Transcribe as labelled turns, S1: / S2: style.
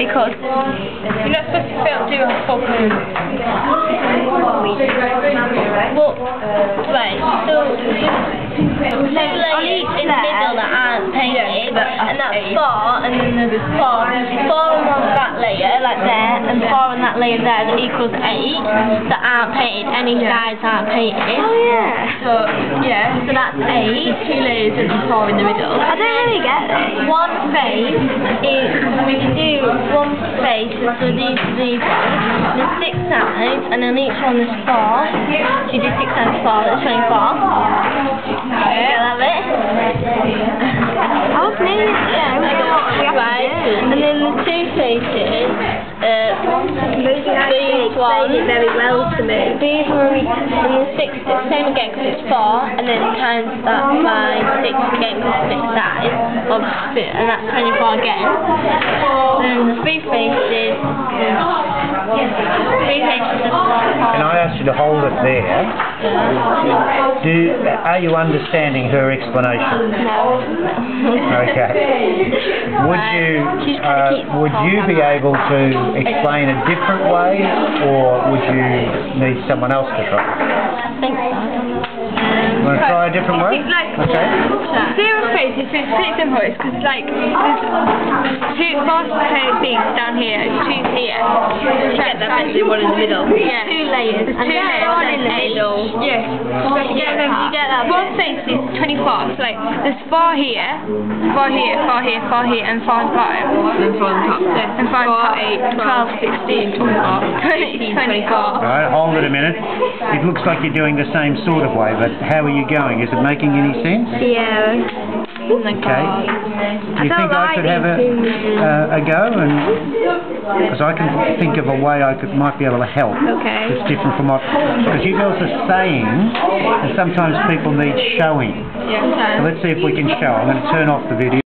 S1: because you're not supposed to film do a full moon. Well, right, so two layers in the middle that aren't painted, and that's four, and then there's four. Four on that layer, like four on that there that equals eight that aren't painted. Any sides aren't painted.
S2: Oh yeah.
S1: So, yeah, so that's eight. Two layers and four in the middle.
S2: I don't really get it.
S1: One face is, we can do one face, so these these ones. There's six sides, and on each one there's four. So you do six times four, that's 24. Yeah, that bit.
S2: I was nearly, yeah, what
S1: Right, and then the two faces, uh, these ones.
S2: it very well to me.
S1: These and the six, it's same again because it's four, and then times that by six again because six sides, of, and that's 24 again. Then the three faces, three faces of
S3: Can I ask you to hold it there? Do, are you understanding her explanation? No. Okay. Would you, uh, would you be able to explain a different way, or would you need someone else to try?
S1: I think so.
S3: You want to try a different way?
S4: Like,
S3: Okay.
S4: zero space is it's pretty simple. It's because like there's two four pair things down here, two here.
S1: Get that bit, the one in the middle.
S4: Yeah.
S1: Two layers.
S4: There's
S1: and
S4: two
S1: then
S4: layers
S1: one in the middle.
S4: Yes. So you get them.
S1: You get that
S4: One face is 24. So like there's four here, four here, four here, four here, and four on the bottom.
S1: And four on top.
S4: And four on top. 12, 16, 24. 20, 24.
S3: All right, hold it a minute. It looks like you're doing the same sort of way, but how are you going? Is it making any sense?
S2: Yeah.
S3: Okay. Do you think I could have a, uh, a go? And because I can think of a way I could might be able to help.
S2: Okay.
S3: It's different from what because you girls are saying, and sometimes people need showing. So let's see if we can show. I'm going to turn off the video.